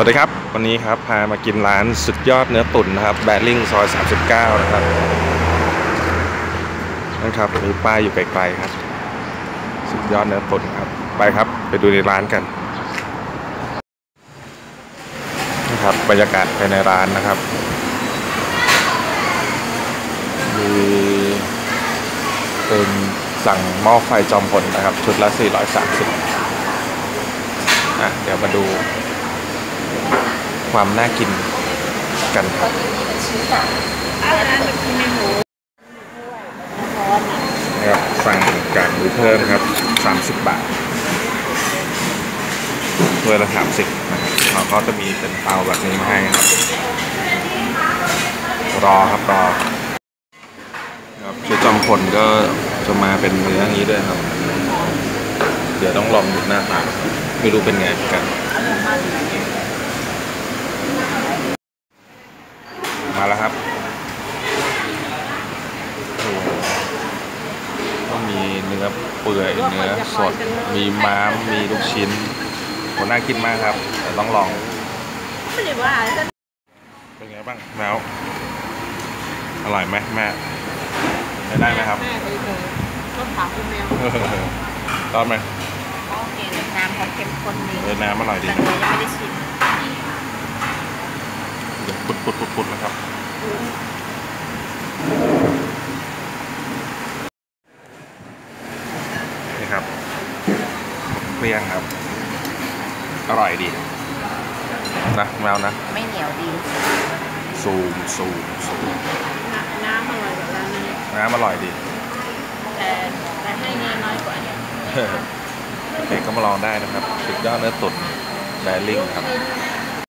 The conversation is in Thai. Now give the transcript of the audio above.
วัสดีครับ วันนี้ครับพามากินร้านสุดยอดเนื้อตุ๋นนะครับแบริ่งซอย 39 นะครับนะครับมีป้ายอยู่ไกลๆครับ สุดยอดเนื้อตุ๋นครับ ไปครับไปดูในร้านกันนะครับบรรยากาศภายในร้านนะครับมีเป็นสั่งหม้อไฟจอมพลนะครับ ชุดละ 430อะเดี๋ยวมาดู ความน่ากินกันครับนะครับสั่งกากหมูเพิ่มครับ 30 บาทถ้วยละ30นะครับเขาก็จะมีเป็นเตาแบบนี้มาให้ครับ รอครับรอครับชุดจอมพลก็จะมาเป็นเนื้ออย่างนี้ด้วยครับ เดี๋ยวต้องลองดูหน้าตาไม่รู้เป็นไงกัน มาแล้วครับโอ้โหก็มีเนื้อเปื่อยเนื้อสด มีม้าม มีลูกชิ้นโหน่ากินมากครับแต่ต้องลองไม่ได้ว่าฉันเป็นไงบ้างแมวอร่อยไหมแม่ใช้ได้ไหมครับแม่ไปเลยก็ถามคุณแมวรอดไหมโอเคน้ำเขาเข้มข้นดีเออน้ำอร่อยดีแต่เรายังไม่ได้ชิมเดี๋ยว ปุดปุดปุดปุดนะครับ นี่ครับเปรี้ยงครับ อร่อยดี นะแมวนะ ไม่เหนียวดีซูมซูมซูมน้ำอร่อยกว่าร้านนี้น้ำอร่อยดี แต่แต่ให้เงินน้อยกว่าเนี่ยเด็กก็มาลองได้นะครับสุดยอดเนื้อตุ๋นแบริ่งครับเ